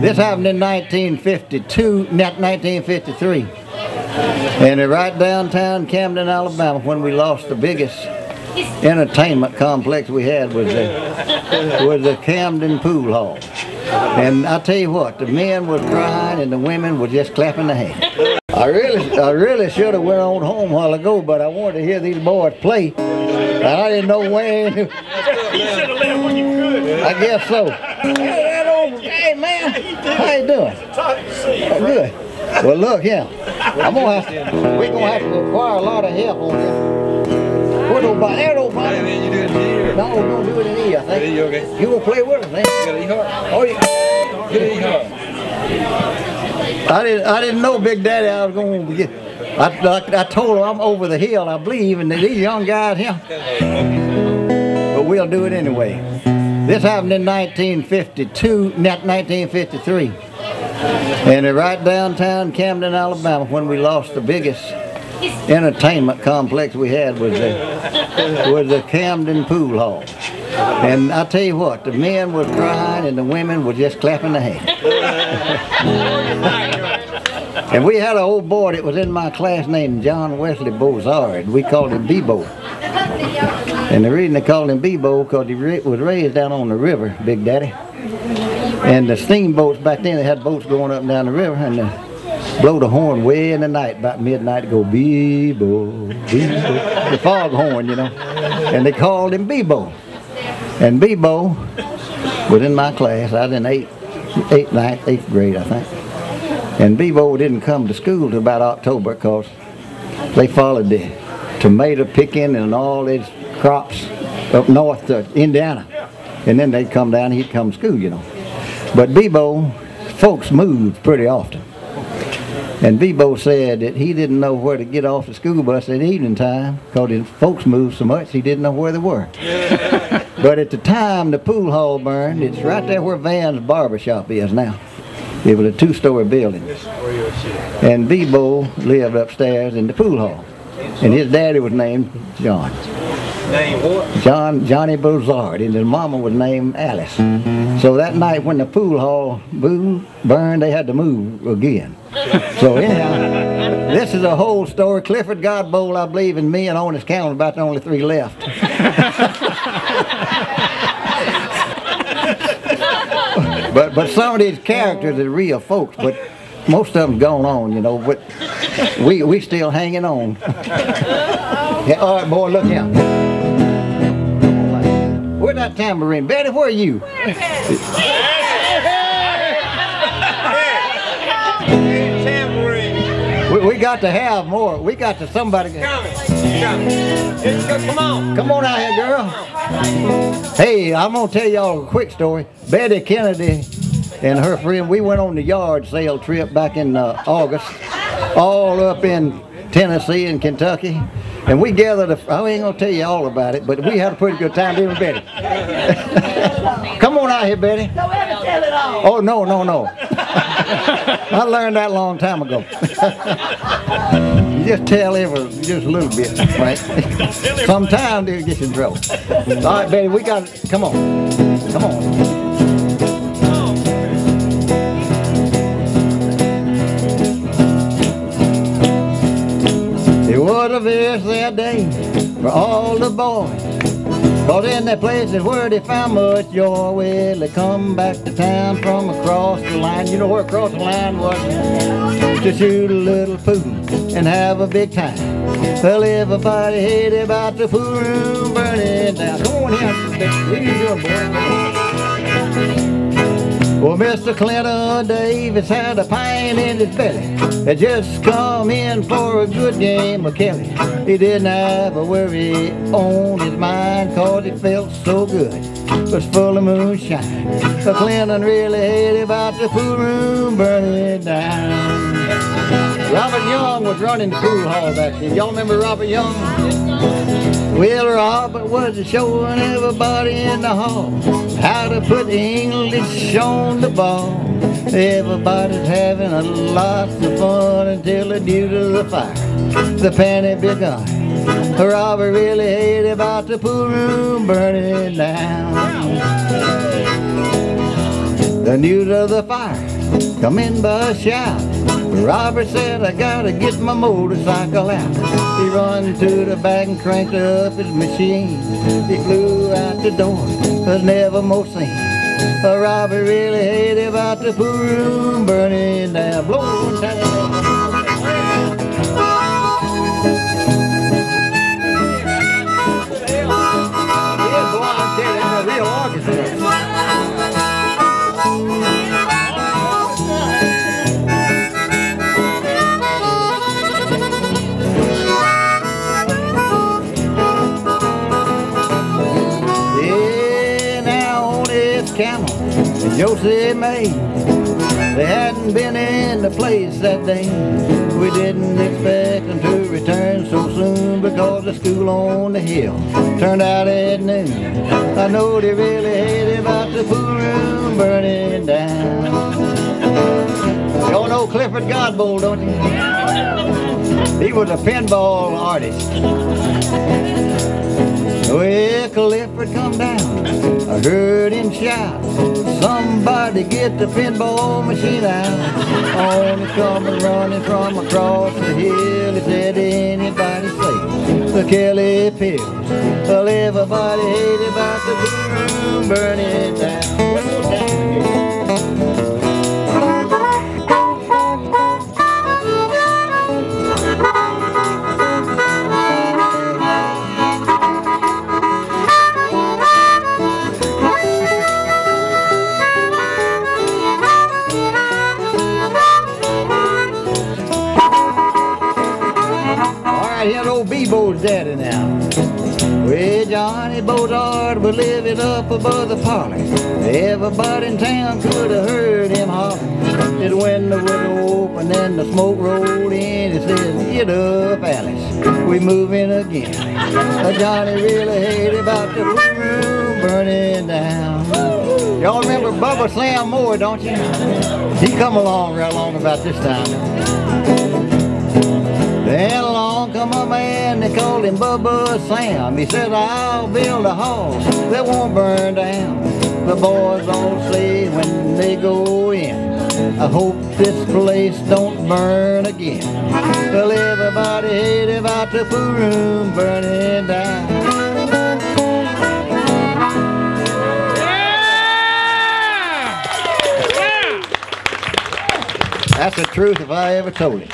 This happened in 1952, not 1953. And right downtown Camden, Alabama, when we lost the biggest entertainment complex we had was the, was the Camden Pool Hall. And I tell you what, the men was crying and the women were just clapping their hands. I really, I really should have went on home a while ago, but I wanted to hear these boys play. And I didn't know when. You should have left when you could. I guess so. Hey, that old, hey man, how you doing? Oh, good. Well, look here. I'm gonna have to, we're gonna have to require a lot of help on this. What body? That old body. man, you do it here. No, don't do it in here, I think. You okay? You gonna play with us, man. You eat hard. Oh, yeah. Gotta eat hard. I didn't, I didn't know Big Daddy I was going to get. I, I, I told him I'm over the hill, I believe, and these young guys here. But we'll do it anyway. This happened in 1952, not 1953. And right downtown Camden, Alabama, when we lost the biggest entertainment complex we had was the, was the Camden Pool Hall. And I tell you what, the men were crying and the women were just clapping their hands. And we had an old boy that was in my class named John Wesley Bozard. We called him Bebo. And the reason they called him Bebo because he was raised down on the river, Big Daddy. And the steamboats back then, they had boats going up and down the river, and they blow the horn way in the night, about midnight, go Bebo, Bebo, the fog horn, you know. And they called him Bebo. And Bebo was in my class. I was in eighth, eighth, ninth, eighth grade, I think. And Bebo didn't come to school till about October because they followed the tomato picking and all these crops up north to Indiana. And then they'd come down, he'd come to school, you know. But Bebo, folks moved pretty often. And Bebo said that he didn't know where to get off the school bus at evening time because his folks moved so much he didn't know where they were. but at the time the pool hall burned, it's right there where Van's barber shop is now. It was a two-story building. And Bebo lived upstairs in the pool hall. And his daddy was named John. Name what? John Johnny Bozard, and his mama was named Alice. So that night when the pool hall boo- burned, they had to move again. So anyhow, this is a whole story. Clifford Godbold, I believe, and me and Onis County about the only three left. but but some of these characters are real folks, but most of them's gone on, you know. But we we still hanging on. yeah, all right, boy, look here. Where's that tambourine? Betty, where are you? We, we got to have more. We got to somebody. Coming. Coming. Come on. Come on out here, girl. Hey, I'm gonna tell y'all a quick story. Betty Kennedy and her friend, we went on the yard sale trip back in uh, August, all up in Tennessee and Kentucky. And we gathered, a, I ain't gonna tell you all about it, but we had a pretty good time doing Betty. Come on out here, Betty. Don't ever tell it all. Oh, no, no, no. I learned that a long time ago. you just tell every, just a little bit, right? Sometimes they'll get you in trouble. All right, Betty, we got it. Come on. Come on. It was a very sad day for all the boys. Cause in the places where they found much joy, well, they come back to town from across the line. You know where across the line was? To shoot a little pool and have a big time. Well, everybody hated about the pool room burning down. Come on boy? Well, Mr. Clinton Davis had a pint in his belly. Had just come in for a good game of Kelly. He didn't have a worry on his mind it felt so good. It was full of moonshine. But Clinton really hated about the pool room burning down. Robert Young was running the pool hall back then. Y'all remember Robert Young? Well, Robert was showing everybody in the hall how to put English on the ball. Everybody's having a lot of fun until the due to the fire. The panic begun. Robert really hated about the pool room burning down. The news of the fire come in by a shout. Robert said, I gotta get my motorcycle out. He run to the back and cranked up his machine. He flew out the door, was never more seen. Robert really hated about the pool room burning down. Blowing Yeah, camel, and Josie May. They hadn't been in the place that day. We didn't expect them to return so soon because the school on the hill turned out at noon. I know they really hated about the pool room burning down. Y'all know Clifford Godbold, don't you? He was a pinball artist. Well, Clifford come down. I heard him shout. Somebody get the pinball machine out. On he come running from across the hill. He said, anybody say the Kelly pills? Well, everybody hated about the room burning down. Here's old Bebo's daddy now. Well, Johnny Bozard was living up above the parlor. Everybody in town could have heard him holler. The window opened and the smoke rolled in. He said, get up, Alice, we moving again. But Johnny really hated about the room burning down. Y'all remember Bubba Slam Moore, don't you? He come along right along about this time. Then along come a man, they called him Bubba Sam. He said, I'll build a house that won't burn down. The boys all say when they go in, I hope this place don't burn again. Well, everybody hated about the pool room burning down. That's the truth if I ever told it.